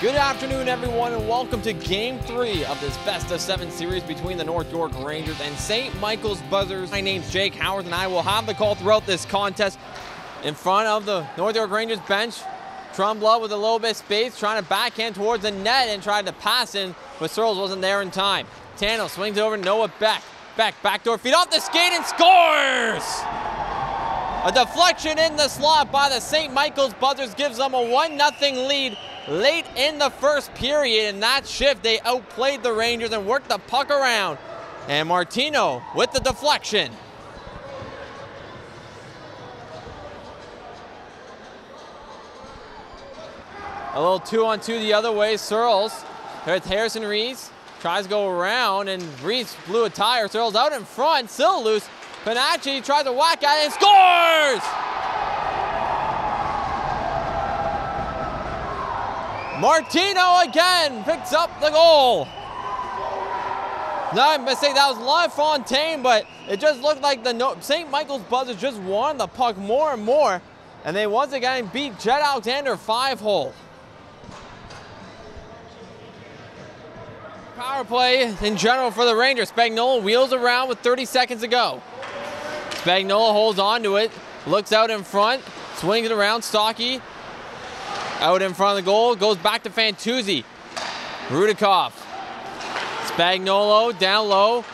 Good afternoon, everyone, and welcome to Game 3 of this Best of 7 series between the North York Rangers and St. Michael's Buzzers. My name's Jake Howard, and I will have the call throughout this contest. In front of the North York Rangers bench, Trumblood with a little bit of space, trying to backhand towards the net and tried to pass in, but Searles wasn't there in time. Tano swings over Noah Beck. Beck, backdoor feed off the skate and scores! A deflection in the slot by the St. Michael's Buzzers gives them a 1-0 lead late in the first period. In that shift, they outplayed the Rangers and worked the puck around. And Martino with the deflection. A little two on two the other way. Searles with Harrison Reese. Tries to go around and Reese blew a tire. Searles out in front, still loose. Panacci tries to whack at it and scores! Martino again picks up the goal. No mistake, that was LaFontaine, but it just looked like the St. Michael's Buzzers just won the puck more and more, and they once again beat Jed Alexander five hole. Power play in general for the Rangers. Spagnola wheels around with 30 seconds to go. Spagnola holds on to it, looks out in front, swings it around. Stocky out in front of the goal, goes back to Fantuzzi. Rudikov. Spagnolo down low.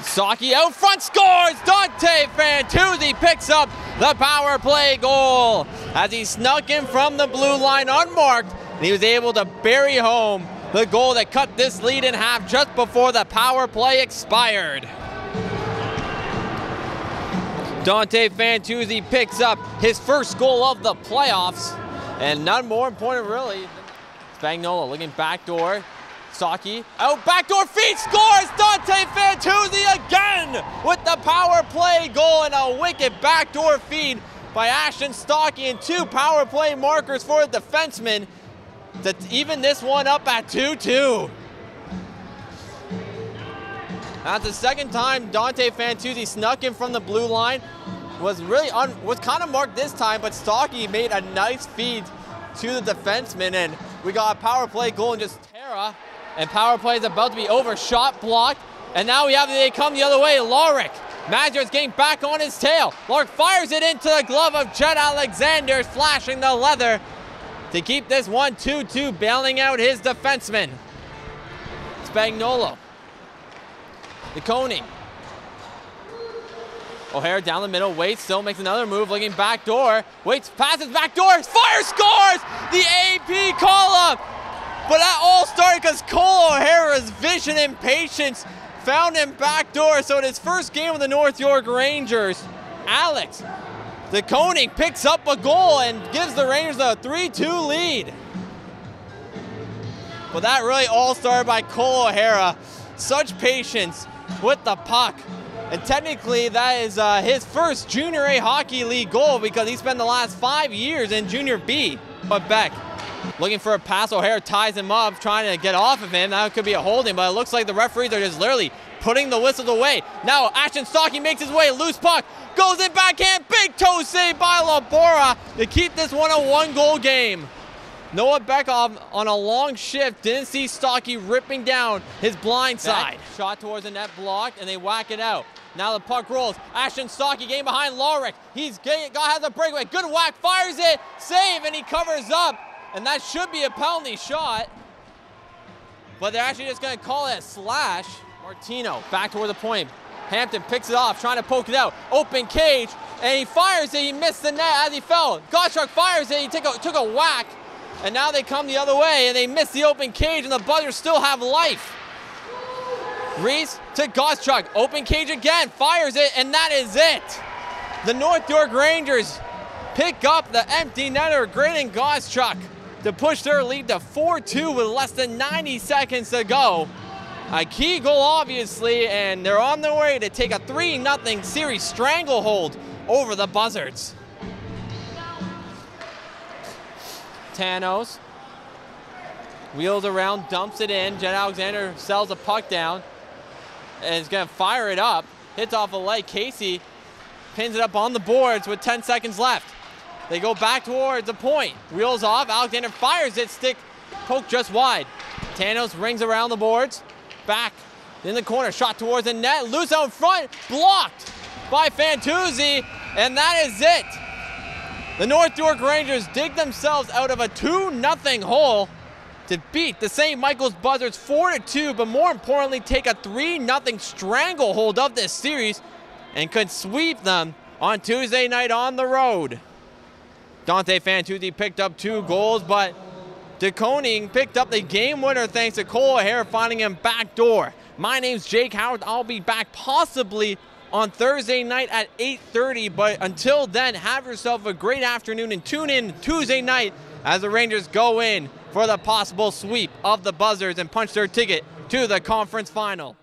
Saki out front scores! Dante Fantuzzi picks up the power play goal as he snuck in from the blue line unmarked and he was able to bury home the goal that cut this lead in half just before the power play expired. Dante Fantuzzi picks up his first goal of the playoffs. And none more important, really. Spagnola looking backdoor. Saki oh, out backdoor feet scores Dante Fantuzzi again with the power play goal and a wicked backdoor feed by Ashton Stocky and two power play markers for the defenseman to even this one up at 2-2. That's the second time Dante Fantuzzi snuck in from the blue line was really un, was kind of marked this time, but Stocky made a nice feed to the defenseman, and we got a power play goal and just Tara, and power play is about to be over, shot blocked, and now we have they come the other way. Lorick, is getting back on his tail. Lorick fires it into the glove of Jed Alexander, flashing the leather to keep this 1-2-2, bailing out his defenseman. Spagnolo. The Koning O'Hara down the middle, waits, still makes another move, looking back door, waits, passes back door, fire, scores! The AP call up! But that all started because Cole O'Hara's vision and patience found him back door. So in his first game with the North York Rangers, Alex, the picks up a goal and gives the Rangers a 3-2 lead. But that really all started by Cole O'Hara. Such patience with the puck. And technically, that is uh, his first Junior A Hockey League goal because he spent the last five years in Junior B. But Beck looking for a pass. O'Hare ties him up, trying to get off of him. That could be a holding, but it looks like the referees are just literally putting the whistles away. Now Ashton Stocky makes his way, loose puck, goes in backhand, big toe save by Labora to keep this one a one goal game. Noah Beckhoff on a long shift didn't see Stocky ripping down his blind side. Shot towards the net blocked and they whack it out. Now the puck rolls. Ashton Stocky game behind Lorick. He's got has a breakaway. Good whack, fires it, save, and he covers up. And that should be a penalty shot. But they're actually just going to call it a slash. Martino back toward the point. Hampton picks it off, trying to poke it out. Open cage, and he fires it. He missed the net as he fell. Gottschalk fires it. He took a, took a whack, and now they come the other way, and they miss the open cage, and the Buzzers still have life. Reese to Gottschalk. Open cage again. Fires it, and that is it. The North York Rangers pick up the empty netter, Graydon Gottschalk, to push their lead to 4-2 with less than 90 seconds to go. A key goal, obviously, and they're on their way to take a 3-0 series stranglehold over the Buzzers. Tanos wheels around, dumps it in. Jed Alexander sells a puck down and is going to fire it up. Hits off a leg. Casey pins it up on the boards with 10 seconds left. They go back towards the point. Wheels off. Alexander fires it. Stick poke just wide. Tanos rings around the boards. Back in the corner, shot towards the net. Loose out front, blocked by Fantuzzi, and that is it. The North York Rangers dig themselves out of a 2 0 hole to beat the St. Michael's Buzzers 4 2, but more importantly, take a 3 0 stranglehold of this series and could sweep them on Tuesday night on the road. Dante Fantuzzi picked up two goals, but DeConing picked up the game winner thanks to Cole O'Hara finding him back door. My name's Jake Howard. I'll be back possibly on Thursday night at 8.30, but until then, have yourself a great afternoon and tune in Tuesday night as the Rangers go in for the possible sweep of the Buzzers and punch their ticket to the conference final.